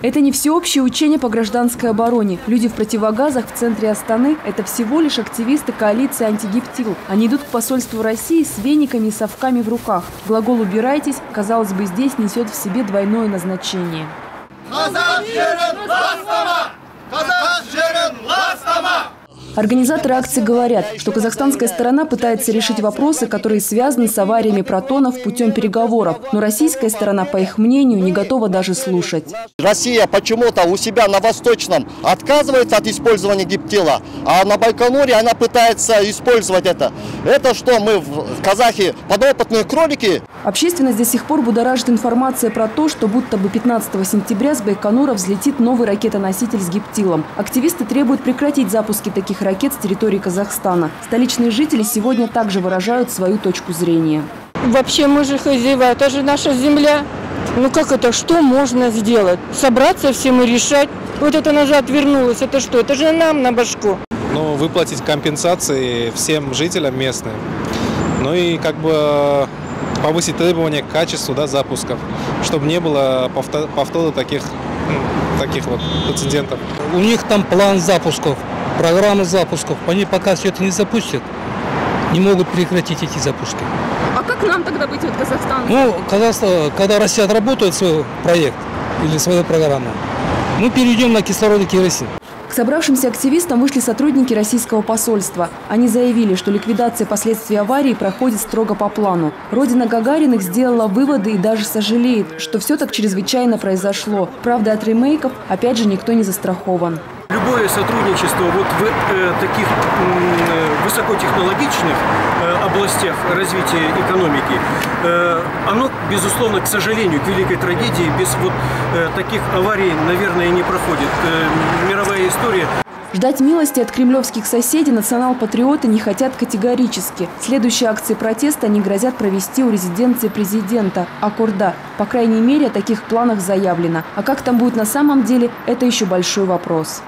Это не всеобщее учение по гражданской обороне. Люди в противогазах в центре Астаны – это всего лишь активисты коалиции «Антигиптил». Они идут к посольству России с вениками и совками в руках. Глагол «убирайтесь», казалось бы, здесь несет в себе двойное назначение. Организаторы акции говорят, что казахстанская сторона пытается решить вопросы, которые связаны с авариями протонов путем переговоров. Но российская сторона, по их мнению, не готова даже слушать. Россия почему-то у себя на Восточном отказывается от использования гиптила, а на Байконуре она пытается использовать это. Это что, мы, казахи, подопытные кролики? Общественность до сих пор будоражит информация про то, что будто бы 15 сентября с Байконура взлетит новый ракетоноситель с гиптилом. Активисты требуют прекратить запуски таких ракет с территории Казахстана. Столичные жители сегодня также выражают свою точку зрения. Вообще мы же хозяева, это же наша земля. Ну как это, что можно сделать? Собраться всем и решать. Вот это назад вернулось, это что? Это же нам на башку. Ну, выплатить компенсации всем жителям местным. Ну и как бы повысить требования к качеству да, запусков, чтобы не было повтора таких, таких вот прецедентов. У них там план запусков программы запусков. Они пока все это не запустят, не могут прекратить эти запуски. А как нам тогда быть от Казахстана? Ну, когда, когда Россия отработает свой проект или свою программу, мы перейдем на кислород и керосин. К собравшимся активистам вышли сотрудники российского посольства. Они заявили, что ликвидация последствий аварии проходит строго по плану. Родина Гагариных сделала выводы и даже сожалеет, что все так чрезвычайно произошло. Правда, от ремейков опять же никто не застрахован. Любое сотрудничество вот в э, таких э, высокотехнологичных э, областях развития экономики, э, оно, безусловно, к сожалению, к великой трагедии, без вот э, таких аварий, наверное, не проходит. Э, мировая история Ждать милости от кремлевских соседей национал-патриоты не хотят категорически. Следующие акции протеста они грозят провести у резиденции президента Аккорда. По крайней мере, о таких планах заявлено. А как там будет на самом деле, это еще большой вопрос.